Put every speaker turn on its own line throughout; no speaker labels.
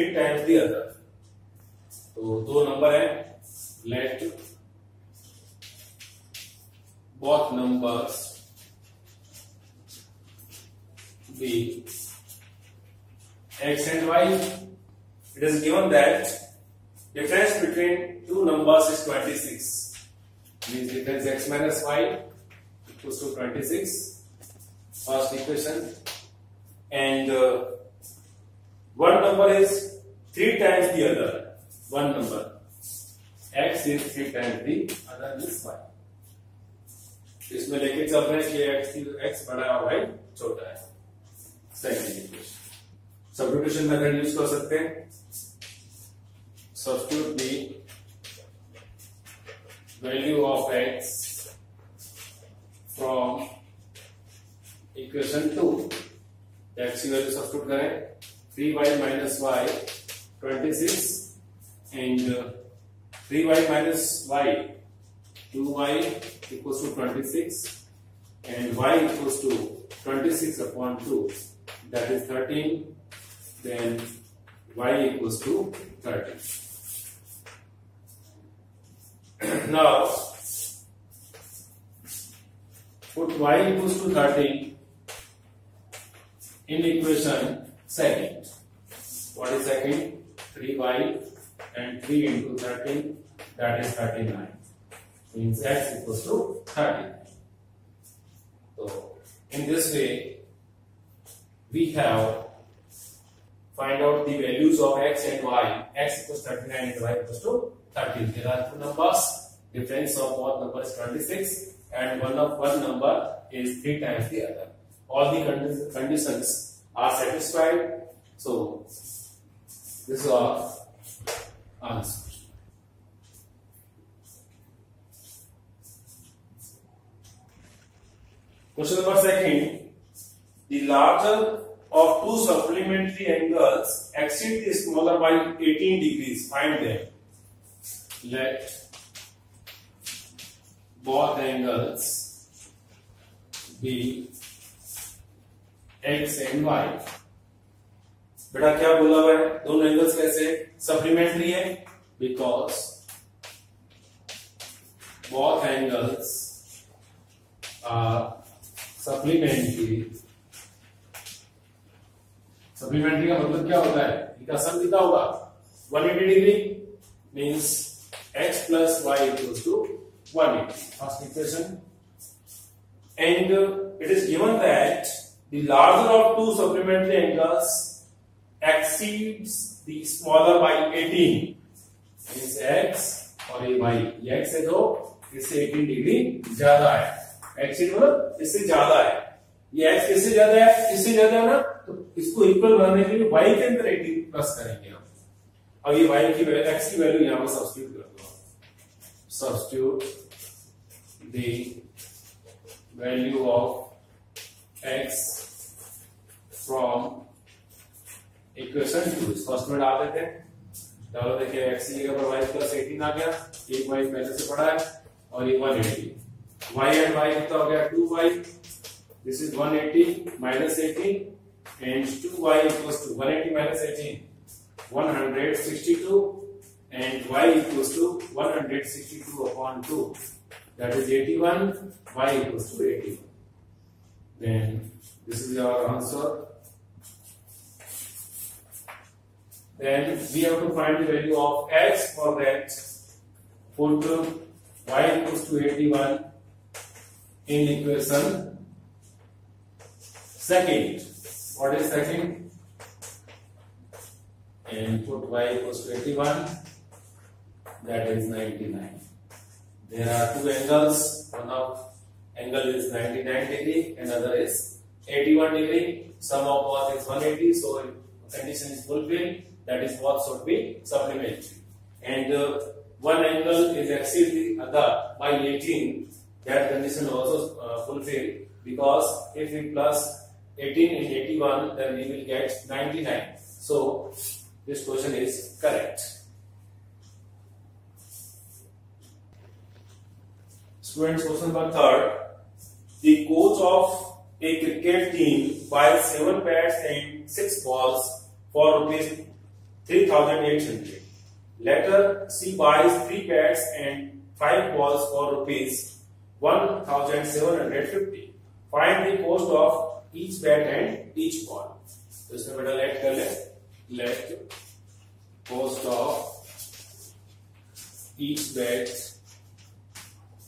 Three times the other तो दो number है। Let both numbers be x and y it is given that difference between two numbers is twenty six mean difference x minus y equals to twenty six first equation and one number is three times the other. One number. X is three times the other is y. इसमें लेके चल रहे हैं कि x बड़ा है और y छोटा है। Second equation substitution method use कर सकते हैं। Substitute the value of x from equation two x की वैल्यू सब्स्टिट्यूट करें। 3y minus y 26 and uh, 3y minus y. 2y equals to 26 and y equals to 26 upon 2 that is 13 then y equals to 30 now put y equals to 13 in equation second. What is second 3y and 3 into 13 that is 39 means x equals to 30. So, in this way, we have find out the values of x and y. x equals 39 and y equals to 13. There are two numbers. Difference of both number is 26 and one of one number is three times the other. All the conditions are satisfied. So, this is our answer. Question number second. The larger of two supplementary angles exceed the smaller by 18 degrees. Find them. Let both angles be x and y. बेटा, क्या बोला हुआ है? दोनों angles कैसे? Supplementary है? Because both angles are supplementary supplementary का मतलब क्या होता है? E इनका सम कितना होगा? 180 eighty degree means x plus y equal to one eighty first equation and it is given that the larger of two supplementary angles exceeds the smaller by 18 means x और ये y. ये x है जो इससे 18 degree ज़्यादा है. Acid मतलब इससे ज़्यादा है. ये एक्स किससे ज़्यादा है? इससे ज़्यादा है ना? तो इसको इक्वल बनाने के लिए वाई के अंदर एटीन प्लस करेंगे हम. अब ये वाई की वैल्यू एक्स की वैल्यू यहाँ पर सब्सिट्यूट कर दो. Substitute the value of x from equation two first में डाल देते हैं चलो देखिए एक्स की जगह पर वाई प्लस एटीन आ गया एक वाई पहले से पड़ा है और ये one eighteen y and y कितना हो गया 2y this is 180 minus 18 and 2y equals to 180 minus 18 162 and y equals to 162 upon 2 that is 81 y equals to 81 then this is our answer then we have to find the value of x for that put y equals to 81 in equation second. What is second? And put y equals to 81. That is 99. There are two angles. One of angle is 99 degree, another is 81 degree. Sum of both is 180. So condition is fulfilled. That is what should be supplementary. And uh, one angle is exceed the other by 18 that condition also uh, fulfilled because if we plus 18 in 81 then we will get 99 so this question is correct Students, question number third. The coach of a cricket team buys seven bats and six balls for rupees 3,800. Later, she buys three bats and five balls for rupees 1,750. Find the cost of each bat and each ball. तो इसमें बेटा let कर ले late cost of each bat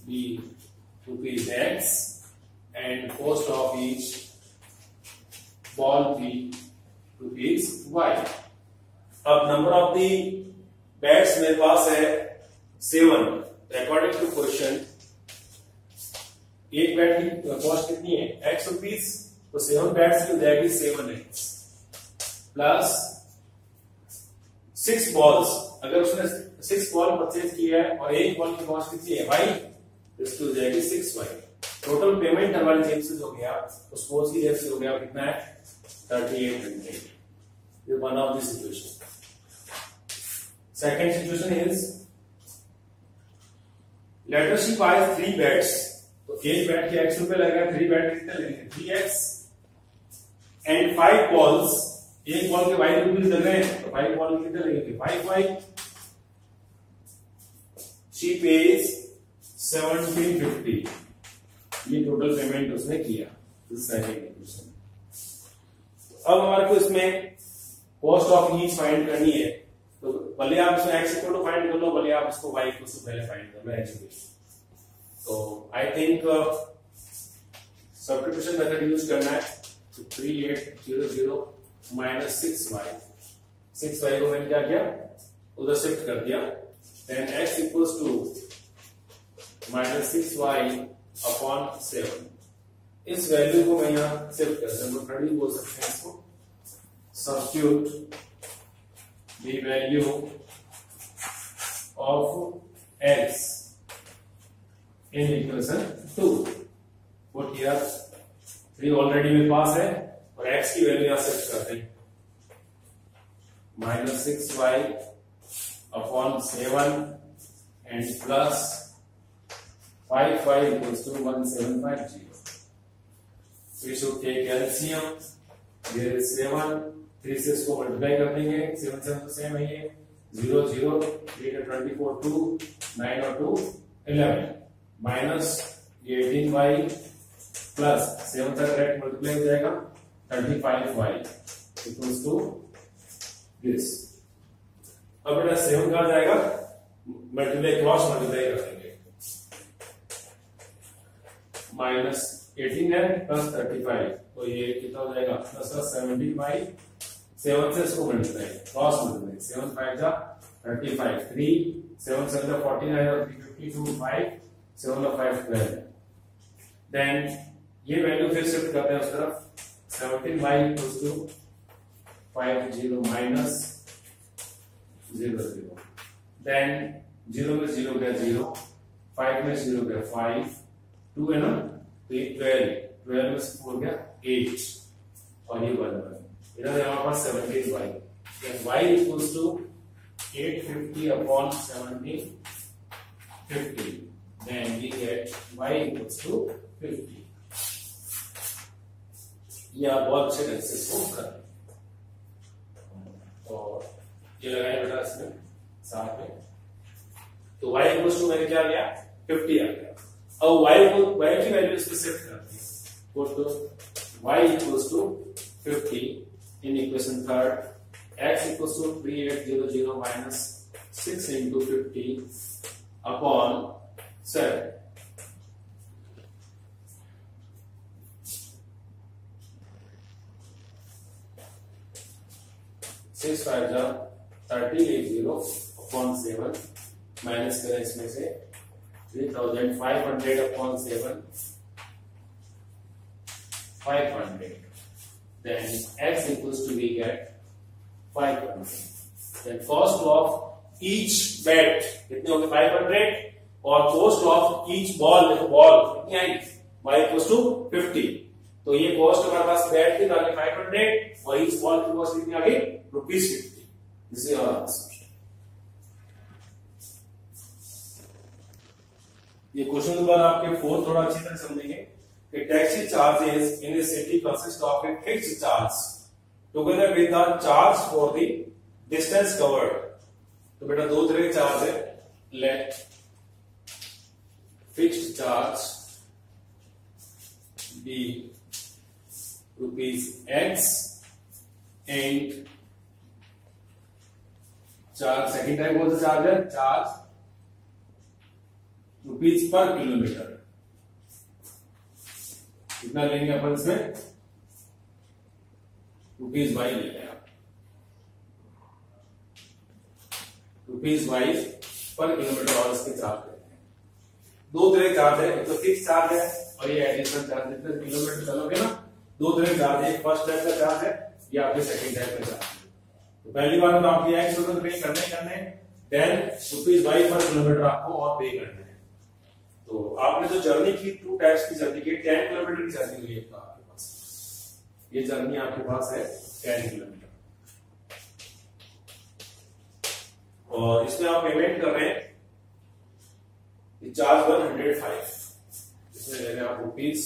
be rupees x and cost of each ball be rupees y. अब number of the bats मेरे पास है seven according to question एक बैट की कॉस्ट कितनी है? एक्स रुपीज़ तो सेवन बैट्स की जाएगी seven x plus six balls अगर उसने सिक्स बॉल परचेज किया है और एक बॉल की कॉस्ट कितनी है? वाई इसकी हो जाएगी सिक्स वाई टोटल पेमेंट वाली जेब से हो गया, उस कोर्स की जेब से हो गया, कितना है? थर्टी एट हंड्रेड ये one of the situation second situation is later she buys three bats तो एक बैट के एक्स रुपए लगेगा थ्री बैट कितने लगेंगे three x and five balls एक बॉल के वाई रुपीज़ लग रहे हैं तो फाइव बॉल कितने लगेंगे five y she pays seventeen fifty ये टोटल पेमेंट उसने किया। अब हमारे को इसमें कॉस्ट ऑफ़ ईच फाइंड करनी है। भले आप इसमें एक्स इक्वल टू फाइंड कर लो, भले आप इसको वाई इक्वल टू पहले फाइंड कर लो एक्स तो I think substitution method use करना है। तो three eight zero zero minus six y six y को मैंने क्या किया? उधर शिफ्ट कर दिया। Then x equals to minus six y upon seven इस वैल्यू को मैं यहाँ शिफ्ट कर थर्टी बोल सकते हैं इसको? Substitute the value of x in equation 2 put here? 3 already मेरे पास है, और x की वैल्यू यहाँ सेट करते हैं minus six y upon seven and plus five five equals to one seven five zero we should take LCM there is 7 3 से इसको मल्टीप्लाई कर देंगे 7 7 तो सेम है ये 0 0 8 24 2 9 और 2 11 माइनस 18 y प्लस 7 तक डायरेक्ट मल्टीप्लाई हो जाएगा 35 y इक्वल्स टू दिस अब बेटा 7 कहाँ जाएगा? मल्टीप्लाई क्रॉस मल्टीप्लाई कर देंगे माइनस 18 है प्लस 35 तो ये कितना हो जाएगा? प्लस सेवेंटीन बाई सेवन से इसको multiply cross multiply seven five जा thirty five three seven seven जा फोर्टी नाइन और three fifty two five seven और फाइव ट्वेल्व देन ये वैल्यू फिर शिफ्ट करते हैं उस तरफ़। Seventeen by equals to five zero minus zero zero then zero में ज़ीरो गया ज़ीरो फाइव में ज़ीरो गया फाइव टू है ना? तो ये ट्वेल्व ट्वेल्व में फोर गया एट और ये वन वन इधर हमारे पास seventeen y then y equals to 850 upon 17 50 then we get y equals to 50 ये आप बहुत अच्छे ढंग से इसको कर और ये लगाए बेटा इसमें, साथ में। तो y इक्वल्स टू मैंने क्या लिया? 50 आ गया। अब y को, y की वैल्यू इसमें शिफ्ट करते हैं। go to y equals to 50 in equation third, x equals to 3800 minus 6 into 50 upon 7 six five जा thirty eight zero upon seven minus करें इसमें से three thousand five hundred upon seven five hundred then x equals to we get 500 then cost of each bet कितने होंगे? 500 और cost of each ball, देखो, ball कितनी आई? Y equals to 50 तो ये कॉस्ट हमारे पास बैट की आगे 500 और each ball की कॉस्ट कितनी आ गई rupees fifty this is our ये क्वेश्चन नंबर आपके फोर थोड़ा अच्छी तरह समझेंगे। कि taxi charges in a city consist of a fixed charge together with the charge for the distance covered तो बेटा दो तरह के चार्ज है। Let fixed charge be rupees x, and charge second type कौन है? चार्ज रुपीज़ पर kilometre कितना लेंगे अपन इसमें रुपीज़ वाई ले आप। रुपीज़ वाई पर किलोमीटर और इसके चार्ज लेते हैं। दो तरह चार्ज है, एक तो फिक्स चार्ज है और ये एडिशनल चार्ज जितने किलोमीटर चलोगे ना, दो तरह चार्ज है। फ़र्स्ट टाइप का चार्ज है, या आपके सेकंड टाइप का चार्ज तो पहली बार तो आपकी एक्स पे करने करने ten rupees y per kilometre आपको और पे करने। हैं तो आपने जो जर्नी की टू टाइप्स की जर्नी की टेन किलोमीटर की जर्नी हुई है आपके पास। ये जर्नी आपके पास है टेन किलोमीटर और इसमें आप पेमेंट कर रहे हैं चार्ज वन हंड्रेड फाइव इसमें ले रहे आप rupees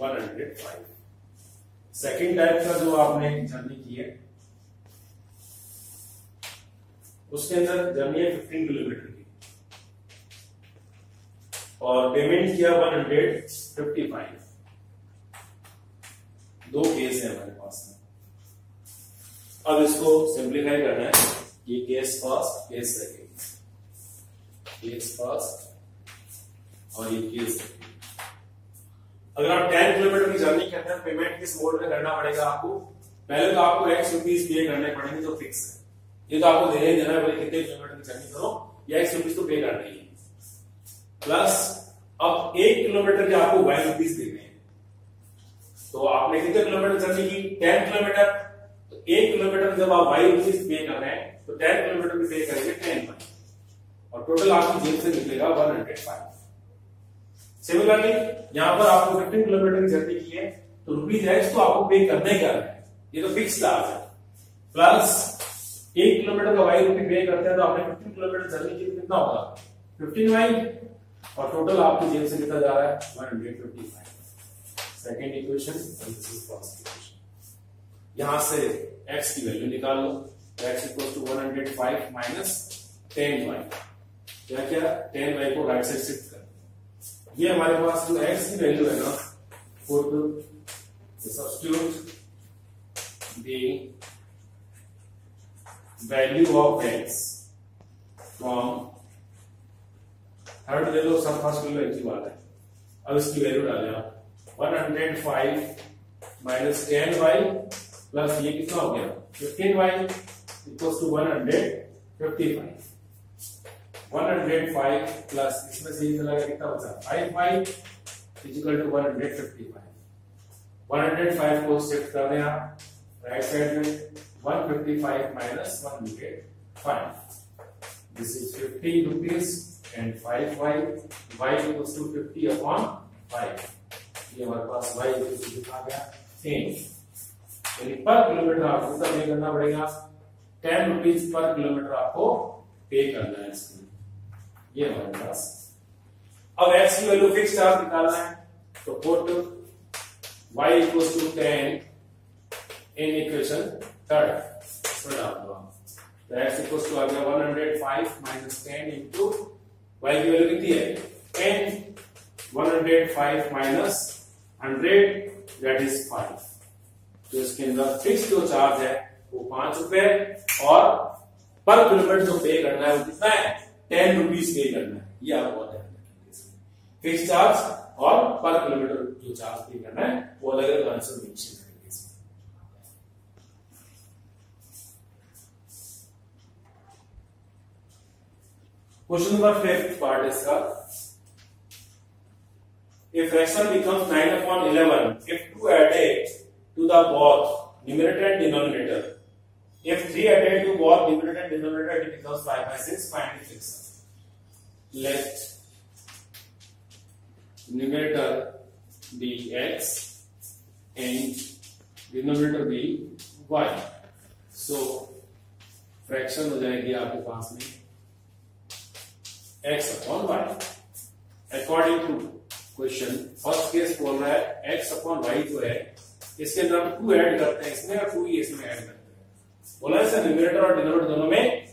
one hundred five second type का जो आपने जर्नी की है, उसके अंदर जर्नी है फिफ्टीन किलोमीटर की। और पेमेंट किया वन हंड्रेड फिफ्टी फाइव दो केस है हमारे पास में। अब इसको सिंप्लीफाई करना है ये case first case second case first और ये केस अगर आप टेन किलोमीटर की जर्नी करते हैं पेमेंट किस मोड में करना पड़ेगा आपको? पहले तो आपको एक्स रुपीज़ पे करने पड़ेंगे जो फिक्स है। ये तो आपको देना ही देना है कितने किलोमीटर की जर्नी करो, या एक्स रुपीज़ तो पे करना है। प्लस अब एक किलोमीटर के आपको वाई रुपीज़ देने हैं। तो आपने कितने किलोमीटर जर्नी की? Ten kilometre. तो एक किलोमीटर जब आप वाई रुपीज़ पे कर रहे हैं तो टेन किलोमीटर पे करेंगे टेन वाई और टोटल आपकी जेब से निकलेगा वन हंड्रेड फाइव सिमिलरली यहाँ पर आपको 15 किलोमीटर की जर्नी की है तो रुपीज़ है तो आपको पे करने का है। ये तो फिक्स चार्ज है। प्लस एक किलोमीटर का वाई रुपी पे करते हैं तो आपने 15 किलोमीटर जर्नी की कितना होगा? 15 वाई और टोटल आपकी जेब से कितना जा रहा है? 155 second equation this is first equation यहाँ से x की वैल्यू निकाल लो. x equal to 105 minus ten y क्या क्या? टेन वाई को राइट साइड शिफ्ट कर ये हमारे पास जो x की वैल्यू है ना put substitute the value of x from third ले लो, सब फ़र्स्ट ले लो, एक ही बात है। अब इसकी वैल्यू डालें आप 105 माइनस टेन वाई प्लस ये कितना हो गया? 15 वाई इक्वल्स टू 155 105 प्लस इसमें से ये चला गया कितना बचा? 5 वाई इक्वल टू 155 105 को शिफ्ट कर दें आप राइट साइड में one 155 minus 105. This is 50 rupees and 5 y. y equals to 50 upon 5. ये हमारे पास equals to कितना आ गया 10. यानी पर किलोमीटर आपको कितना पे करना पड़ेगा 10 रुपीज़ पर किलोमीटर आपको पे करना है इसमें ये हमारे पास अब x की वैल्यू फिक्स चार्ज निकालना है तो put y equals to 10 in equation third so तो x equals to आ गया 105 minus 10 into y की वैल्यू कितनी है 10 105 minus 100 that is 5 तो इसके अंदर फिक्स जो चार्ज है, वो पाँच रुपए और पर किलोमीटर जो पे करना है, वो कितना है? टेन रुपीज़ पे करना है। ये आप बहुत ध्यान रखेंगे फिक्स चार्ज और पर किलोमीटर जो चार्ज पे करना है, वो अलग अलग आंसर मेंशन करेंगे क्वेश्चन नंबर फिफ्थ पार्ट इसका a fraction becomes nine upon eleven if two added to the both numerator and denominator if three added to both numerator and denominator it becomes five by six five by six let numerator be x and denominator be y so fraction हो जाएगी आपके पास में x upon y. According to question first case बोल रहा है x upon y जो है, इसके अंदर टू ऐड करते हैं, इसमें और टू ही इसमें ऐड करते हैं। बोला है सर न्यूमरेटर और डिनोमिनेटर दोनों में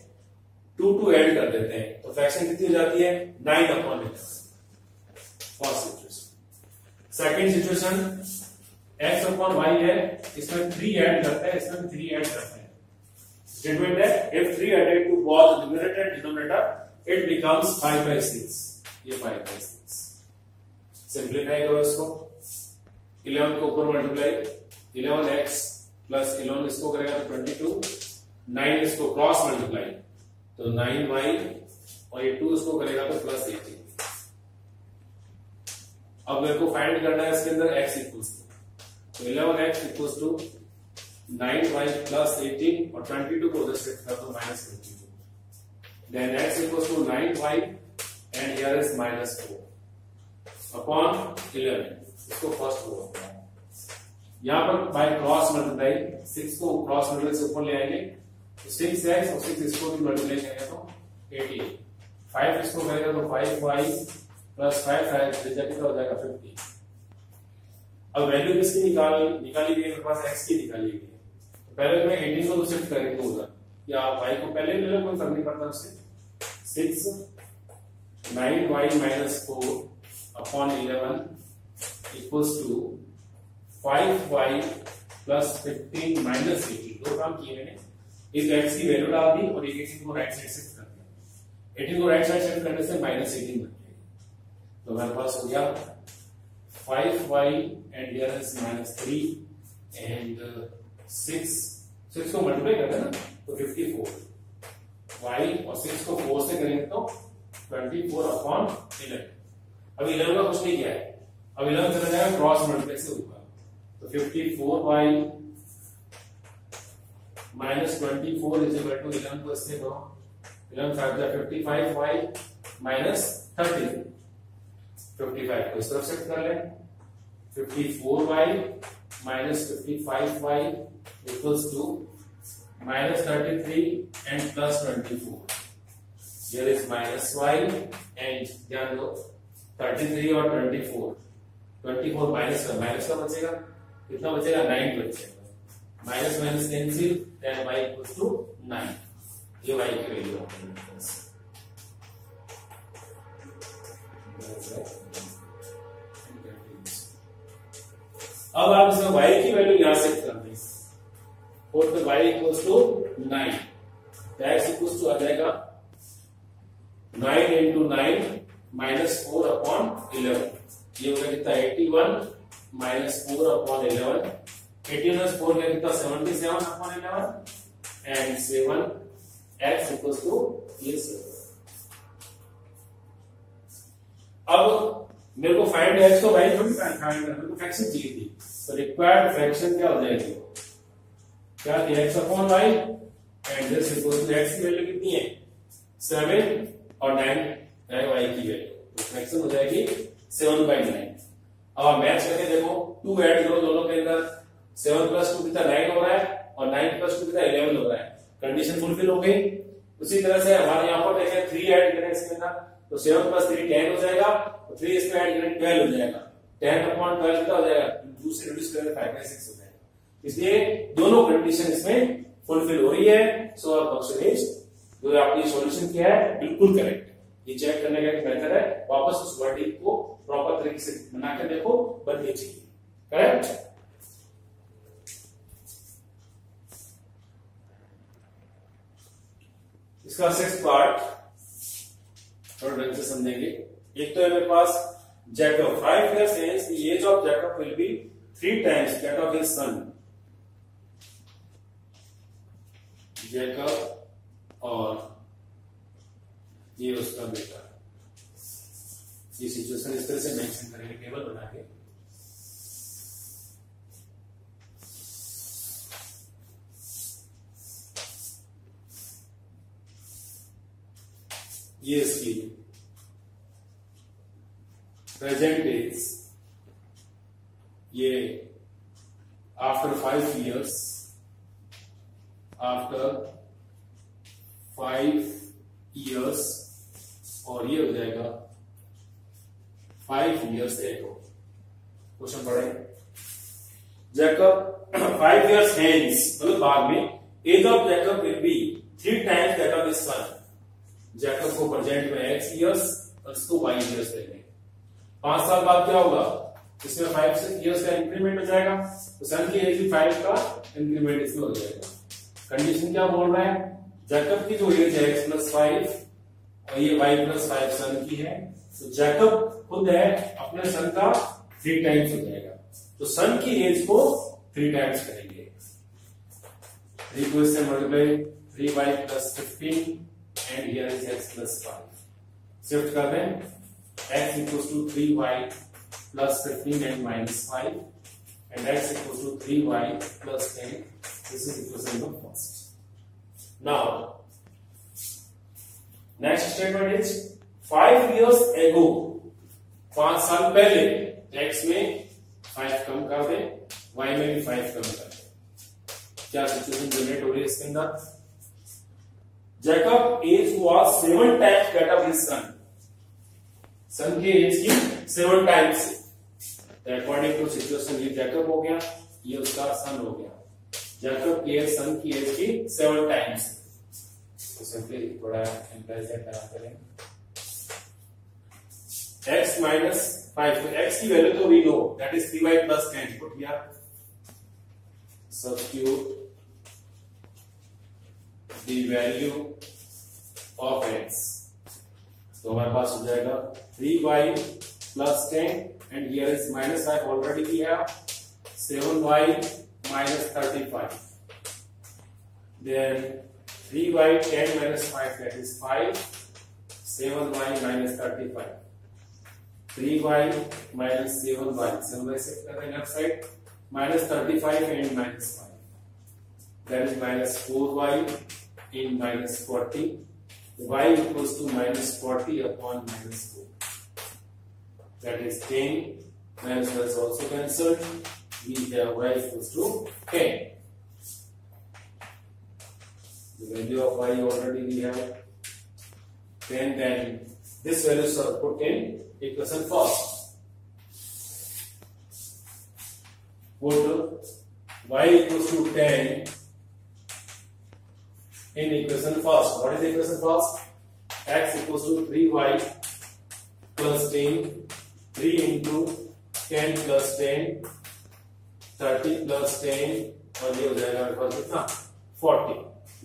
टू टू ऐड कर देते हैं तो फ्रैक्शन कितनी हो जाती है? Nine upon first situation second situation x upon y है, इसमें थ्री ऐड करते हैं, इसमें थ्री ऐड करते हैं। स्टेटमेंट है if three added to both numerator and denominator it becomes five by six ये फाइव बाई सिक्स सिंप्लीफाई करो इसको. इलेवन को ऊपर multiply eleven x plus eleven इसको करेगा तो ट्वेंटी टू नाइन इसको क्रॉस मल्टीप्लाई तो नाइन वाई और ये टू इसको करेगा तो प्लस एटीन अब मेरे को फाइंड करना है इसके अंदर एक्स इक्वल्स तो eleven x equals to nine y plus eighteen और ट्वेंटी टू को उधर कर दो minus twenty x equals to nine y and here is minus four upon eleven इसको फ़र्स्ट बोलते हैं। यहाँ पर बाय क्रॉस मल्टीप्लाई सिक्स को क्रॉस मल्टीप्लाई से ऊपर ले आएँगे। तो सिक्स एक्स और सिक्स इसको भी मल्टीप्लाई करेंगे तो एटी फाइव इसको करेगा तो five y plus five five result हो जाएगा फिफ्टी अब वैल्यू किसकी निकाल निकाली गई मेरे पास एक्स की निकाली गई तो पहले मैं एटीन को तो शिफ्ट करेंगे उधर। या वाई को पहले ले लो, कोई फ़र्क नहीं पड़ता उससे। Six nine y minus four upon eleven equals to five y plus fifteen minus eighteen दो काम किए मैंने। इस एक्स की वैल्यू डाल दी और एक एटीन को राइट साइड शिफ्ट कर दिया। एटीन को राइट साइड शिफ्ट करने से माइनस एटीन बन गया तो हमारे पास हो गया five y and minus three and six six को मल्टीप्लाई करते हैं ना तो फोर वाई और सिक्स को फोर से करें तो ट्वेंटी फोर अपॉन इलेवन अब इलेवन का कुछ नहीं किया है। अब इलेवन चला जाएगा क्रॉस मल्टीप्लाई से ऊपर। तो fifty four y minus twenty four is equal to eleven को इससे दो इलेवन फाइव जा fifty five y minus thirty fifty five को इस तरफ़ शिफ्ट कर लें। Fifty four y minus fifty five y equals to minus 33 and plus 24 here is minus y and ध्यान दो 33 और 24 24 माइनस का माइनस का बचेगा? कितना बचेगा? 9 बचेगा. Minus minus cancel then y equals to 9 ये y की वैल्यू अब आप इसमें y की वैल्यू यहाँ से फिर y equals to 9 x equals to आ जाएगा 9 into nine minus four upon eleven ये हो गया कितना 81 minus four upon eleven eighteen plus four का कितना? 77 upon eleven and seven x equals to ये अब मेरे को फाइंड x तो y थोड़ी फाइंड करना मेरे को फ्रैक्शन चाहिए थी तो रिक्वायर्ड फ्रैक्शन क्या हो जाएगी? क्या थी x upon y and this equal to x की वैल्यू कितनी है? सेवन और नाइन है y की वैल्यू तो फ्रैक्शन हो जाएगी सेवन बाई नाइन अब आप मैच करके देखो टू ऐड करो दोनों के अंदर. सेवन प्लस टू कितना नाइन हो रहा है और नाइन प्लस टू कितना इलेवन हो रहा है. कंडीशन फुलफिल हो गई. उसी तरह से हमारे यहाँ पर देखें थ्री ऐड करें इसके अंदर. तो सेवन प्लस थ्री टेन हो जाएगा. थ्री इसमें ऐड करें ट्वेल्व हो जाएगा. टेन अपॉन ट्वेल्व कितना हो जाएगा? टू से रिड्यूस करें फाइव बाई सिक्स हो जाएगा. इसलिए दोनों कंडीशन इसमें फुलफिल हो रही है। सो आर फ़ंक्शन इज़ जो आपने सॉल्यूशन किया है, बिल्कुल करेक्ट ये चेक करने का एक मेथड है। वापस उस वर्डिंग को प्रॉपर तरीके से बना के देखो बननी चाहिए करेक्ट इसका सिक्स पार्ट थोड़ा ढंग से समझेंगे। एक तो है मेरे पास Jacob five year hence of Jacob will be three times that of his son Jacob और ये उसका बेटा। ये सिचुएशन इस तरह से मेंशन करेंगे टेबल बना के। ये इसकी प्रेजेंट एज ये after five years after five years और ये हो जाएगा फाइव ईयर्स एगो क्वेश्चन पढ़े? जैकब फाइव ईयर्स हेंस मतलब बाद में age of Jacob will be three times that of son Jacob को प्रेजेंट में एक्स ईयर्स और इसको वाई ईयर्स लेंगे पाँच साल बाद क्या होगा? इसमें फाइव ईयर्स का इंक्रीमेंट हो जाएगा। तो सन की एज फाइव का इंक्रीमेंट इसमें हो जाएगा। कंडीशन क्या बोल रहा है? जैकब की जो एज है एक्स प्लस फाइव और ये वाई प्लस फाइव सन की है तो जैकब खुद है, अपने सन का थ्री टाइम्स हो जाएगा। तो सन की एज को थ्री टाइम्स करेंगे। थ्री को इससे multiply three y plus fifteen and here is x plus five shift कर दें। X equals to 3y plus 15 and minus 5 and x equals to 3y plus 10 this is equation of first now, next statement is 5 years ago, पाँच साल पहले, x में 5 कम कर दे, y में भी 5 कम कर दे। क्या सिचुएशन जनरेट हो रही है इसके अंदर? Jacob age was seven times that of his son. Son की एज की seven times according to situation ये जैकब हो गया, ये उसका सन हो गया। जैकब की एज सन की एज की सेवन टाइम्स तो सिंपली थोड़ा एम्प्लाइज बना करें x माइनस फाइव तो x की वैल्यू तो we know that is three y plus ten put here substitute the value of x. तो हमारे पास हो जाएगा three y plus ten and here is minus five already किया. Seven y minus 35. Then 3 by 10 minus 5 that is 5. 7 by minus 35. 3 by minus 7 by 7 by 6 that the have side. Minus 35 and minus 5. That is minus 4y in minus 40. y equals to minus 40 upon minus 4. That is 10. Minus 1 is also cancelled. We have y equals to 10. The value of y already we have 10. Then this values are put in equation first. Put y equals to 10 in equation first. What is the equation first? x equals to 3y plus 10, 3 into 10 plus 10, 30 plus 10 और ये हो जाएगा मेरे पास कितना? 40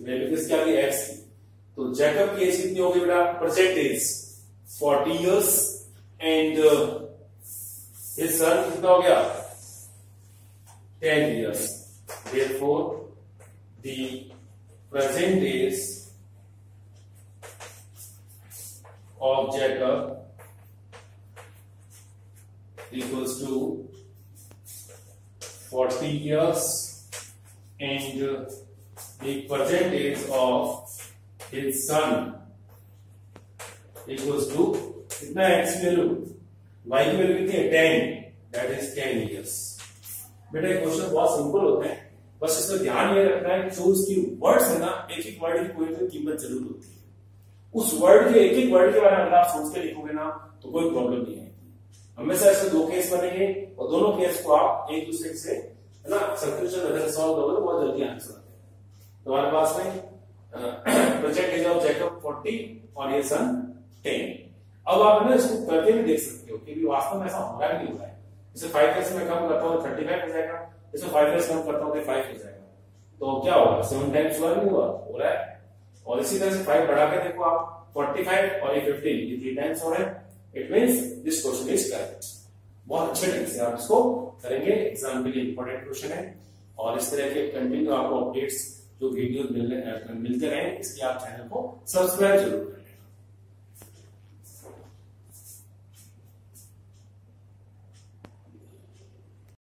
value किसकी आ गई x की? तो जैकब की एज कितनी होगी बेटा? Present age 40 years and his son कितना हो गया? 10 years. Therefore, the present days of Jacob equals to 40 years and the present age of his son equals to कितना x वैल्यू y की वैल्यू कितनी है? 10 दैट इज़ 10 इयर्स बेटा, ये question बहुत सिंपल होते हैं. बस इसमें ध्यान ये रखना है जो उसकी वर्ड्स है ना, एक एक वर्ड की कोई तो कीमत ज़रूर होती है। उस वर्ड के एक एक वर्ड के बारे में अगर आप सोच के लिखोगे ना तो कोई प्रॉब्लम नहीं हमेशा इसमें दो केस बनेंगे और दोनों केस को आप एक दूसरे से, है ना सब्सटीट्यूशन मेथड सॉल्व करोगे तो बहुत जल्दी आंसर आते हैं। तो हमारे पास में प्रोजेक्ट एज ऑफ़ जैकब 40 और ये सन 10 अब आप ना, इसको करके भी देख सकते हो कि वास्तव में ऐसा हो रहा है नहीं हो रहा है। जैसे फाइव इयर्स में कम करता हूँ थर्टी फाइव हो जाएगा। इसमें फाइव इयर्स कम करता हूँ तो फाइव हो जाएगा। तो क्या होगा? सेवन टाइम्स हुआ नहीं हुआ, हो रहा है। और इसी तरह से फाइव बढ़ा के देखो आप 45 और ये 15 ये थ्री टाइम्स हो रहे हैं। It means this question is correct बहुत अच्छे ढंग से आप इसको करेंगे. एग्ज़ाम के लिए इंपॉर्टेंट क्वेश्चन है. और इस तरह के कंटिन्यू आपको अपडेट्स जो वीडियो मिलते रहे, इसलिए आप चैनल को सब्सक्राइब ज़रूर करें।